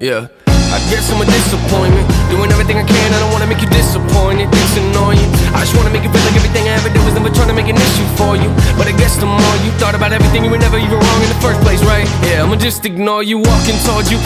Yeah, I guess I'm a disappointment. Doing everything I can, trying to make an issue for you. But I guess the more you thought about everything, you were never even wrong in the first place, right? Yeah, I'ma just ignore you, walking towards you.